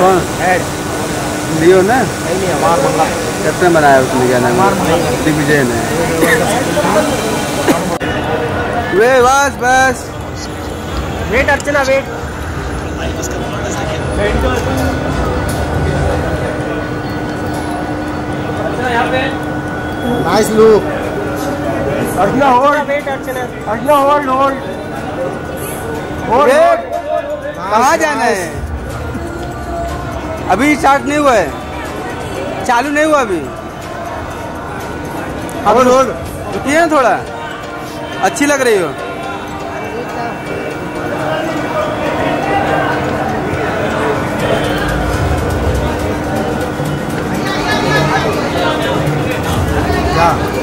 कौन? लियो ना? नहीं हमार मंगा कैप्टन बनाया उसने क्या नाम? दिग्विजय ने। वे बस बस। Wait Archana wait. Nice look Archana hold wait Archana. Archana hold hold कहाँ जाना है? अभी स्टार्ट नहीं हुआ है। चालू नहीं हुआ अभी? होल्ड होल्ड रुकिए ना थोड़ा। अच्छी लग रही हो। क्या?